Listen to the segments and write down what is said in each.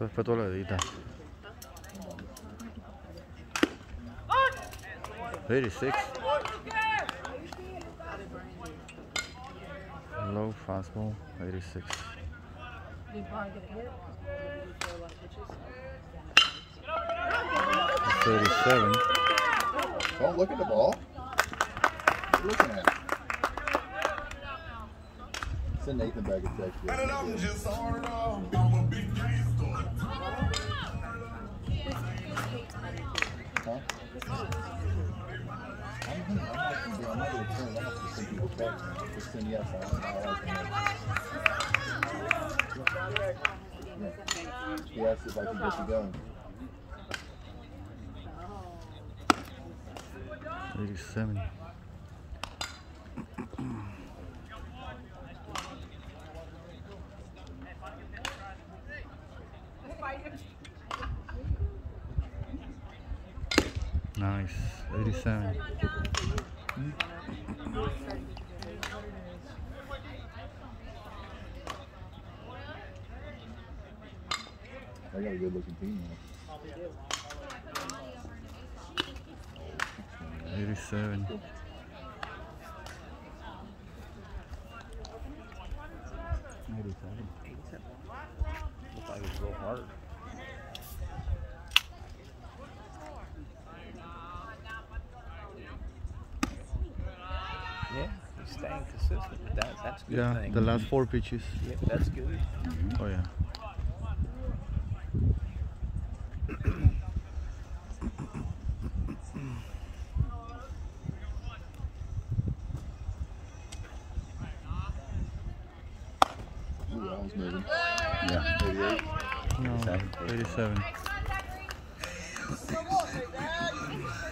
Después tú lo 86. Low fastball, 86. Thirty-seven. Don't look at the ball. What are looking at? Send Nathan back a text. Huh? I'm, I'm not gonna be, I'm not gonna turn it off to send people text. Just send yes. I don't know how I can. He asked if I could get you going. Eighty-seven. Nice. Eighty-seven. I got a good looking team now. Eighty-seven. Eighty-seven. Looks like it's real hard. staying consistent with that. That's good yeah, thing. the last four pitches. Yeah, that's good. Oh, yeah. Yeah, 87. 87.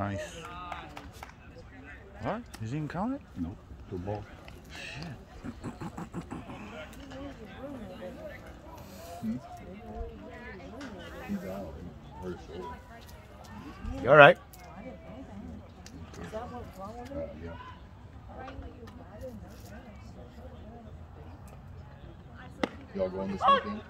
Nice. What? You didn't count it? Nope. Two ball. Out. You all right? Uh, yeah. Y'all going this weekend?